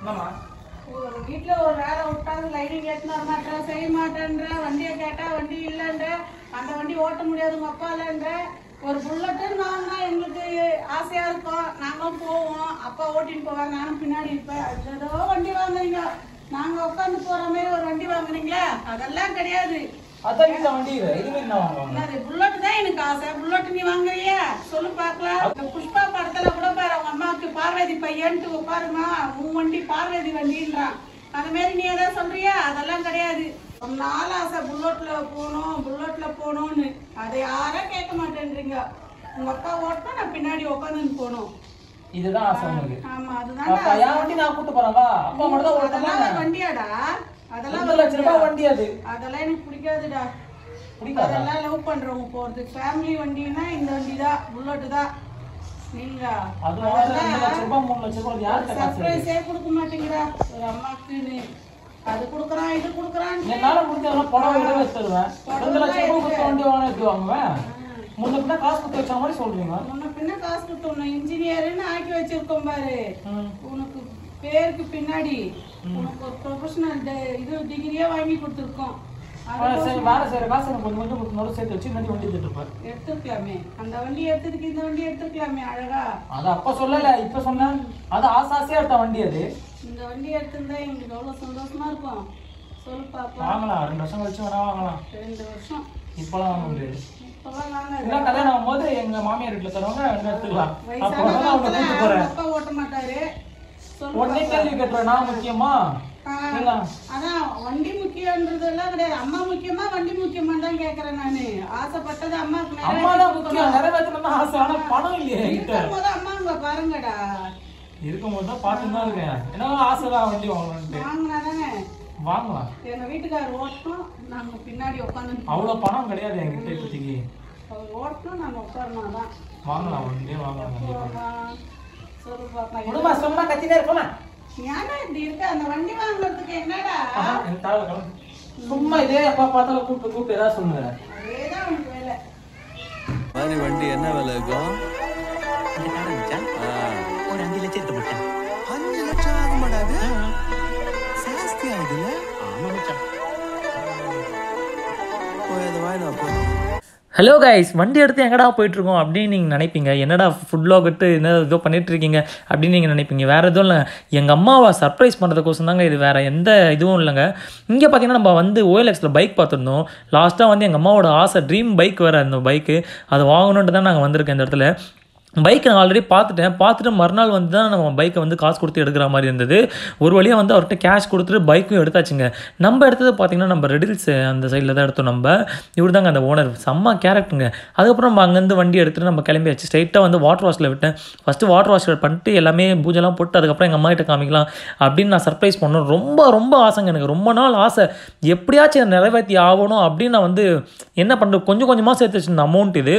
என்னம்மா ஒரு வேலை விட்டாங்க லைனிங் ஏற்றினா மாட்டேன் செய்ய மாட்டேன்ற வண்டியை கேட்டா வண்டி இல்லைன்ற அந்த வண்டி ஓட்ட முடியாது உங்க அப்பாலன்ற ஒரு புல்லட்டுன்னு வாங்கினா எங்களுக்கு ஆசையா இருக்கும் நாங்களும் போவோம் அப்பா ஓட்டிட்டு போவாங்க நானும் பின்னாடி இருப்பேன் ஏதோ வண்டி வாங்குறீங்க நாங்க உட்காந்து போற மாதிரி ஒரு வண்டி வாங்குறீங்களா அதெல்லாம் கிடையாது. அதான் வீட்டுல வண்டி புல்லட் தான் எனக்கு ஆசை. புல்லட் நீ வாங்குறியா? சொல்லு புஷ்பா படத்துல கூட பாரு அவங்க அம்மாவுக்கு பார்வதி பையன்ட்டு பாருமா உன் வண்டி பார்வதி வண்டின்றான். அந்த மாதிரி நீ ஏதாவது சொல்றியா? அதெல்லாம் கிடையாது. நாள் ஆசை புல்லட்ல போகணும் புல்லட்ல போகணும்னு அதை யாரும் கேட்க மாட்டேன்றீங்க. உங்க அக்கா ஓட்டினா நான் பின்னாடி உட்காந்துன்னு போகணும் இதுதான் ஆசை உங்களுக்கு. ஆமா அப்ப அதுதான் வண்டி நான் கூட்டு அப்பா மட்டும் தான் அதெல்லாம் வண்டியாடா? அதெல்லாம் ஒரு லட்ச ரூபாய் வண்டி அது. அதெல்லாம் எனக்கு பிடிக்காதுடா. பிடிக்காதா? அதெல்லாம் லவ் பண்றவங்க போறது. ஃபேமிலி வண்டினா இந்த வண்டி தான் புல்லட் தான். அது ரெண்டு லட்ச ரூபாய் மூணு லட்ச ரூபாய் இருக்கு? சர்ப்ரைஸே கொடுக்க மாட்டேங்கிறா. ஒரு அம்மாக்குன்னு அது கொடுக்குறான் இது கொடுக்குறான். என்னால முடிஞ்சதெல்லாம் பணம் விடவே தருவேன் ரெண்டு லட்ச ரூபாய் கொடுத்த வண்டி வாங்க எப்படி வாங்குவேன்? முன்ன பின்ன காசு கொடுத்து வச்ச மாதிரி சொல்றீங்க. முன்ன பின்ன காசு கொடுத்தோம் இன்ஜினியர்னு ஆக்கி வச்சிருக்கோம் பாரு. உனக்கு பேருக்கு பின்னாடி உனக்கு ஒரு ப்ரொஃபஷனல் இது டிகிரியே வாங்கி கொடுத்துருக்கோம். சரி வேலை செய்யற காசு எனக்கு கொஞ்சம் கொஞ்சம் கொடுத்து சேர்த்து வச்சு நடி வண்டி இருப்பேன் எடுத்துக்கலாமே. அந்த வண்டி எடுத்துருக்கு இந்த வண்டி எடுத்துக்கலாமே அழகா. அது அப்ப சொல்லல இப்ப சொன்னேன் அது ஆசை ஆசையா எடுத்த வண்டி அது. இந்த வண்டி எடுத்திருந்தா எங்களுக்கு எவ்வளவு சந்தோஷமா இருக்கும். சொல்லு பாப்பா. வாங்கலாம் ரெண்டு வருஷம் கழிச்சு வேணா வாங்கலாம். ரெண்டு வருஷம். இப்பெல்லாம் வாங்க முடியாது. இப்பெல்லாம் கல்யாணம் ஆகும்போது எங்க மாமியார் வீட்டுல தருவாங்க ரெண்டு எடுத்துக்கலாம். அப்போ கூட்டு போறேன். ஓட்ட மாட்டாரு. உடனே கேள்வி கேட்டுறேன் நான் முக்கியமா? அதான் வண்டி முக்கியன்றதெல்லாம் கிடையாது. அம்மா முக்கியமா வண்டி முக்கியமா தான் கேக்குறேன் நானு. ஆசைப்பட்டது அம்மா நிறைவேற்றி தான் முக்கியம். ஆசை. ஆனா பணம் இல்லையே இருக்கும்போது அம்மாங்க பாருங்கடா. இருக்கும்போது தான் பார்த்துட்டு தான் இருக்கேன். ஆசை தான் வண்டி வாங்கினாதானே? வாங்கலாம். எங்க வீட்டுக்காரர் ஓட்டணும். நாங்க பின்னாடி உட்காந்து அவ்வளவு பணம் கிடையாது என்கிட்ட இப்போதைக்கு. ஓட்டணும் நாங்க உட்காரணும் தான் வாங்கலாம் வண்டியே வாங்கலாம் கண்டிப்பா. கத்தினே ஏன்னா இப்படி இருக்கு? அந்த வண்டி வாங்குறதுக்கு என்னடா. சும்மா இதே அப்பா பார்த்தாலும் கூப்பிட்டு கூப்பிட்டு ஏதாவது சொல்லுங்க. அதேதான் உனக்கு வேலை. மாதிரி வண்டி என்ன விலை இருக்கும்? ஒரு அஞ்சு லட்சம் எடுத்து மச்சான் அஞ்சு லட்சம் ஆக மாட்டாது ஹலோ கைஸ் வண்டி எடுத்து எங்கடா போயிட்டுருக்கோம் அப்படின்னு நீங்கள் நினைப்பீங்க. என்னடா ஃபுட் கட்டு என்ன ஏதோ பண்ணிகிட்ருக்கீங்க இருக்கீங்க அப்படின்னு நீங்கள் நினைப்பீங்க. வேறு எதுவும் இல்லை. எங்கள் அம்மாவை சர்ப்ரைஸ் பண்ணுறதுக்கோசம் தாங்க இது. வேறு எந்த இதுவும் இல்லைங்க. இங்கே பார்த்தீங்கன்னா நம்ம வந்து ஓஎல்எக்ஸில் பைக் பார்த்துருந்தோம் லாஸ்ட்டாக வந்து எங்கள் அம்மாவோட ஆசை ட்ரீம் பைக் வேறு அந்த பைக்கு அதை வாங்கணுன்ட்டு தான் நாங்கள் வந்திருக்கேன் இந்த இடத்துல. பைக் நான் ஆல்ரெடி பார்த்துட்டேன். பார்த்துட்டு மறுநாள் வந்து தான் நம்ம பைக்கை வந்து காசு கொடுத்து எடுக்கிற மாதிரி இருந்தது. ஒரு வழியாக வந்து அவர்கிட்ட கேஷ் கொடுத்துட்டு பைக்கும் எடுத்தாச்சுங்க. நம்ம எடுத்தது பார்த்தீங்கன்னா நம்ம ரெடில்ஸ் அந்த சைடில் தான் எடுத்தோம் நம்ம. இவர் தாங்க அந்த ஓனர் செம்ம கேரக்டருங்க அதுக்கப்புறம் நம்ம அங்கேருந்து வண்டி எடுத்துகிட்டு நம்ம கிளம்பியாச்சு ஸ்ட்ரைட்டாக வந்து வாட்டர் வாஷில் விட்டேன். ஃபஸ்ட்டு வாட்டர் வாஷ் பண்ணிட்டு எல்லாமே பூஜைலாம் போட்டு அதுக்கப்புறம் எங்கள் அம்மா கிட்ட காமிக்கலாம் அப்படின்னு நான் சர்ப்ரைஸ் பண்ணோம். ரொம்ப ரொம்ப ஆசைங்க எனக்கு. ரொம்ப நாள் ஆசை. எப்படியாச்சும் நிறைவேற்றி ஆகணும் அப்படின்னு நான் வந்து என்ன பண்ணுறது? கொஞ்சம் கொஞ்சமாக சேர்த்து வச்சுருந்த அமௌண்ட் இது.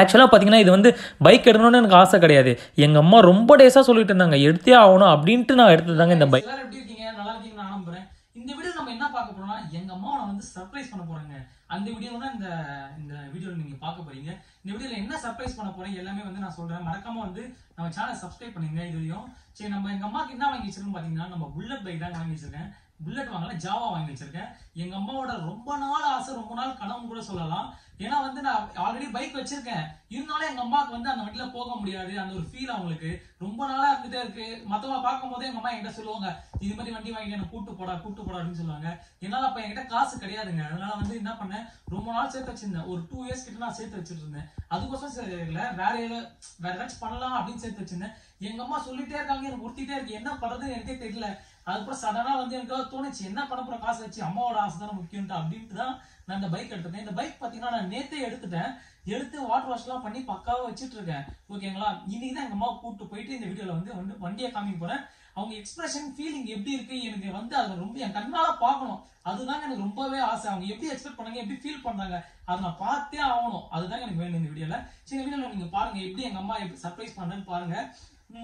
ஆக்சுவலாக பார்த்தீங்கன்னா இது வந்து பைக் எடுக்கணும்னு எனக்கு ஆசை கிடையாது. எங்கள் அம்மா ரொம்ப டேஸாக சொல்லிட்டு இருந்தாங்க. எடுத்தே ஆகணும் அப்படின்ட்டு நான் எடுத்ததாங்க இந்த பைக் எப்படி இருக்கீங்க? நல்லா இருக்கீங்க நான் நம்புறேன். இந்த வீடியோ நம்ம என்ன பார்க்க போறோம்னா எங்க அம்மாவை நான் வந்து சர்ப்ரைஸ் பண்ண போறேங்க. அந்த வீடியோ தான் இந்த இந்த வீடியோல நீங்க பார்க்க போறீங்க. இந்த வீடியோல என்ன சர்ப்ரைஸ் பண்ண போறேன் எல்லாமே வந்து நான் சொல்றேன். மறக்காம வந்து நம்ம சேனல் சப்ஸ்கிரைப் பண்ணுங்க இதுலயும். சரி நம்ம எங்க அம்மாக்கு என்ன வாங்கி வச்சிருக்கோம் பாத்தீங்கன்னா நம்ம புல்லட் பைக் தான் வாங்கி வச்சிருக்கேன். புல்லட் வாங்கல ஜாவா வாங்கி வச்சிருக்கேன். எங்க அம்மாவோட ரொம்ப நாள் ஆசை ரொம்ப நாள் கனவு கூட சொல்லலாம். ஏன்னா வந்து நான் ஆல்ரெடி பைக் வச்சிருக்கேன். இருந்தாலும் எங்க அம்மாவுக்கு வந்து அந்த வண்டியில போக முடியாது. அந்த ஒரு ஃபீல் அவங்களுக்கு. ரொம்ப நாளா இருந்துட்டே இருக்கு. மத்தவங்க பார்க்கும் போதே எங்க அம்மா என்கிட்ட சொல்லுவாங்க இது மாதிரி வண்டி வாங்கி என்ன கூட்டு போடா கூட்டு போடா அப்படின்னு சொல்லுவாங்க. என்னால அப்ப என்கிட்ட காசு கிடையாதுங்க. அதனால வந்து என்ன பண்ணேன் ரொம்ப நாள் சேர்த்து வச்சிருந்தேன். ஒரு டூ இயர்ஸ் கிட்ட நான் சேர்த்து வச்சிட்டு இருந்தேன் அதுக்கோசம் சரி வேற ஏதோ வேற ஏதாச்சும் பண்ணலாம் அப்படின்னு சேர்த்து வச்சிருந்தேன். எங்க அம்மா சொல்லிட்டே இருக்காங்க எனக்கு உறுத்திட்டே இருக்கு. என்ன பண்றதுன்னு எனக்கே தெரியல. அதுக்கப்புறம் சடனா வந்து எனக்கு தோணுச்சு. என்ன பண்ண போற காசு வச்சு அம்மாவோட ஆசை தானே முக்கியம்ட்டு அப்படின்ட்டு தான் நான் இந்த பைக் எடுத்துட்டேன் இந்த பைக் பாத்தீங்கன்னா நான் நேத்தே எடுத்துட்டேன். எடுத்து வாட்டர் வாஷ் எல்லாம் பண்ணி பக்காவா வச்சுட்டு இருக்கேன். ஓகேங்களா இன்னைக்கு தான் எங்க அம்மா கூப்பிட்டு போயிட்டு இந்த வீடியோல வந்து வந்து வண்டியை காமிக்க போறேன். அவங்க எக்ஸ்பிரஷன் ஃபீலிங் எப்படி இருக்கு? எனக்கு வந்து அதை ரொம்ப என் கண்ணால பார்க்கணும். அதுதாங்க எனக்கு ரொம்பவே ஆசை. அவங்க எப்படி எக்ஸ்பெக்ட் பண்ணாங்க? எப்படி ஃபீல் பண்ணாங்க அதை நான் பார்த்தே ஆகணும். அதுதாங்க எனக்கு வேணும் இந்த வீடியோல. சரி வீடியோவில் வீடியோல நீங்க பாருங்க. எப்படி எங்க அம்மா எப்படி சர்ப்ரைஸ் பண்றேன்னு பாருங்க.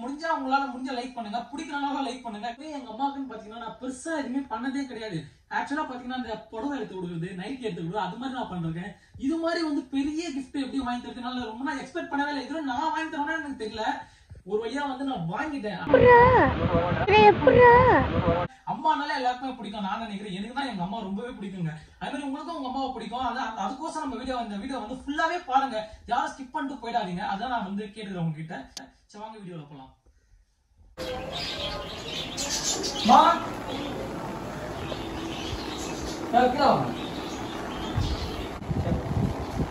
முடிஞ்சா உங்களால முடிஞ்ச லைக் பண்ணுங்க. பிடிக்கிறனால லைக் பண்ணுங்க. எங்க அம்மாவுக்குன்னு பாத்தீங்கன்னா நான் பெருசா எதுவுமே பண்ணதே கிடையாது. ஆக்சுவலா பாத்தீங்கன்னா இந்த புடவை எடுத்து கொடுக்குறது நைட் எடுத்து கொடுக்குறது அது மாதிரி நான் பண்றேன் இது மாதிரி வந்து பெரிய கிஃப்ட் எப்படி வாங்கி தரதுனால ரொம்ப நான் எக்ஸ்பெக்ட் பண்ணவே இல்லை. இதுவும் நான் வாங்கி தரேன்னா எனக்கு தெரியல. ஒரு வழியா வந்து நான் வாங்கிட்டேன். அம்மானால எல்லாருக்குமே பிடிக்கும் நான் நினைக்கிறேன். எனக்கு தான் எங்க அம்மா ரொம்பவே பிடிக்குங்க. அதே மாதிரி உங்களுக்கும் உங்க அம்மாவை பிடிக்கும். அதான் அதுக்கோசம் நம்ம வீடியோ இந்த வீடியோ வந்து ஃபுல்லாவே பாருங்க. யாரும் ஸ்கிப் பண்ணிட்டு போயிடாதீங்க. அதான் நான் வந்து கேட்டுக்கிறேன் உங்ககிட்ட. சரி வாங்க வீடியோல போலாம். மா!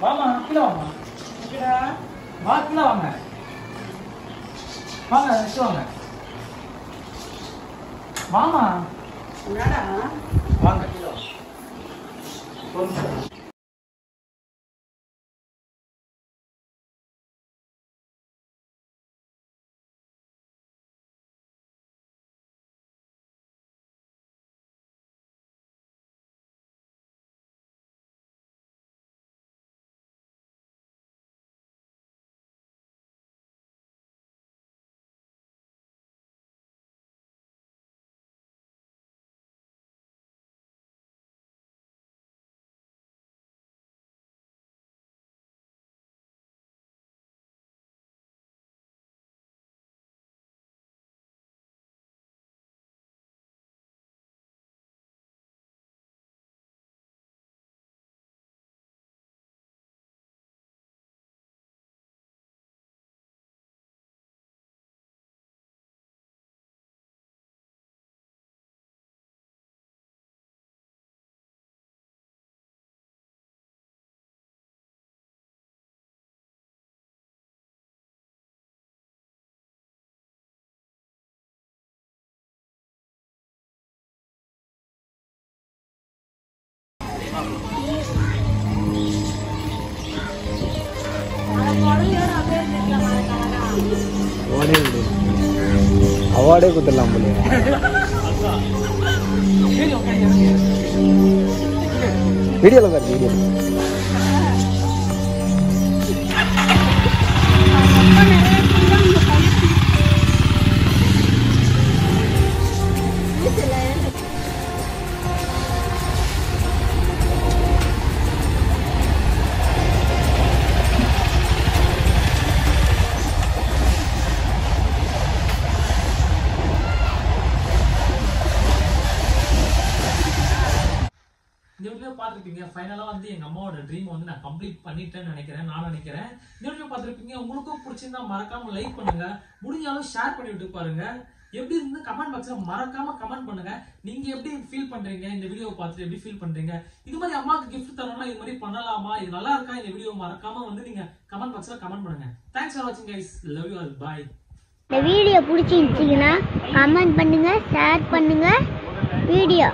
வாமா கீழே வாமா வா கீழே வாங்க. வாங்க நெக்ஸ்ட் வாங்க. வாமா. வாங்க. அவார்டே கொடுத்துடலாம் போல சரி ஓகே இறங்கு. வீடியோல பாரு வீடியோ இந்த வீடியோ பார்த்துருப்பீங்க. ஃபைனலாக வந்து எங்கள் அம்மாவோட ட்ரீம் வந்து நான் கம்ப்ளீட் பண்ணிட்டேன்னு நினைக்கிறேன் நான் நினைக்கிறேன். இந்த வீடியோ பார்த்துருப்பீங்க. உங்களுக்கும் பிடிச்சிருந்தா மறக்காம லைக் பண்ணுங்க. முடிஞ்சாலும் ஷேர் பண்ணி விட்டு பாருங்க. எப்படி இருந்து கமெண்ட் பாக்ஸ்ல மறக்காம கமெண்ட் பண்ணுங்க. நீங்க எப்படி ஃபீல் பண்றீங்க? இந்த வீடியோ பார்த்துட்டு எப்படி ஃபீல் பண்றீங்க? இது மாதிரி அம்மாவுக்கு கிஃப்ட் தரணும்னா இது மாதிரி பண்ணலாமா? இது நல்லா இருக்கா? இந்த வீடியோ மறக்காம வந்து நீங்க கமெண்ட் பாக்ஸ்ல கமெண்ட் பண்ணுங்க. தேங்க்ஸ் ஃபார் வாட்சிங் guys love you all bye இந்த வீடியோ பிடிச்சிருந்துச்சிங்கன்னா கமெண்ட் பண்ணுங்க ஷேர் பண்ணுங்க. வீடியோ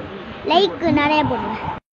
லைக் நிறைய போடுங்க.